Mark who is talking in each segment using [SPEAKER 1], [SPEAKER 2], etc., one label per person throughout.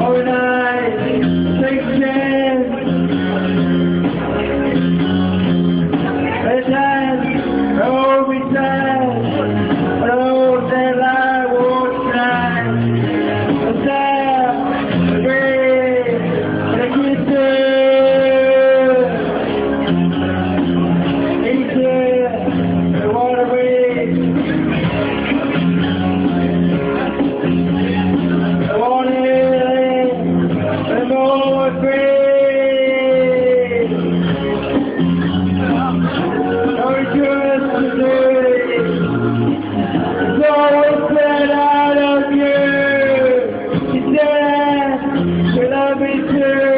[SPEAKER 1] Take a chance. Maker.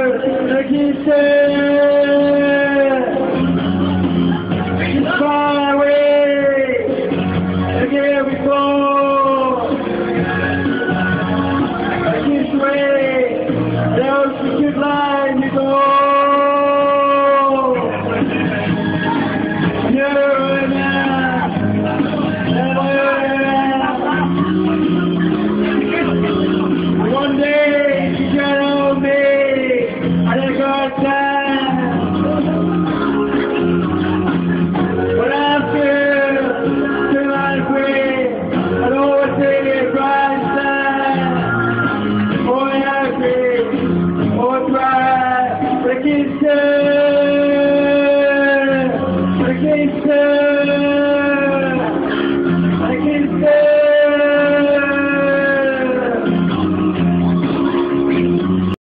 [SPEAKER 1] Çekilse, çekilse